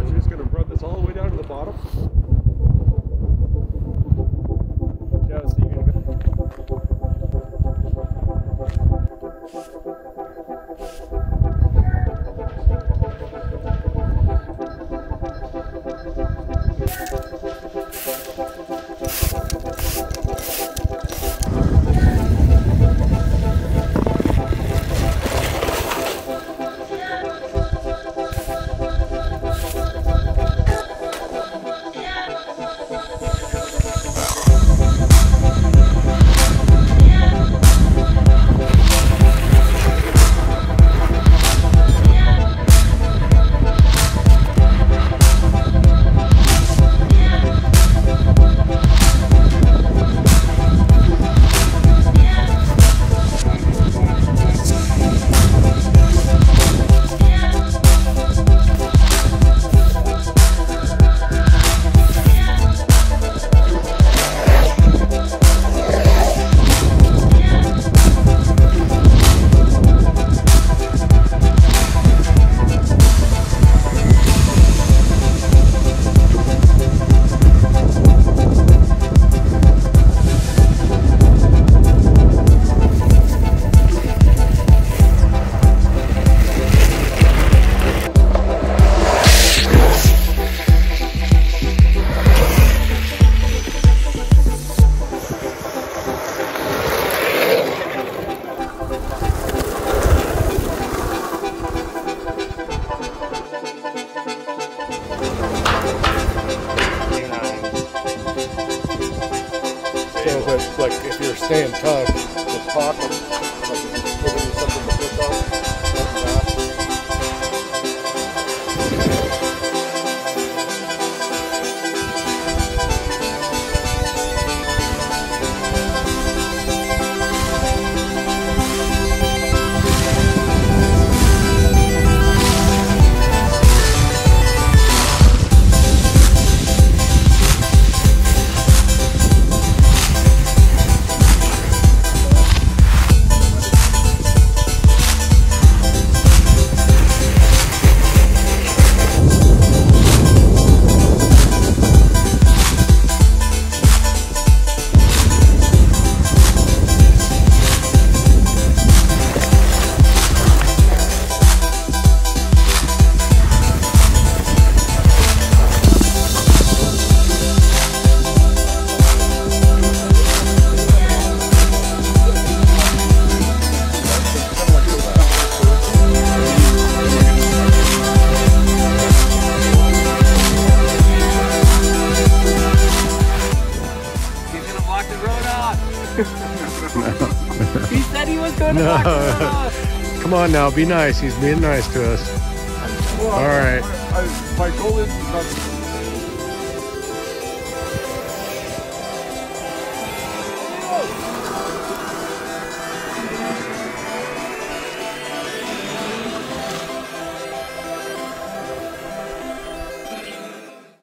guys are just going to run this all the way down to the bottom. Yeah, So that, like, if you're staying tugged, the pocket, like, if you're giving something to push on, he said he was No. the road off. Come on now, be nice. He's being nice to us. Well, All right. I, my goal is not to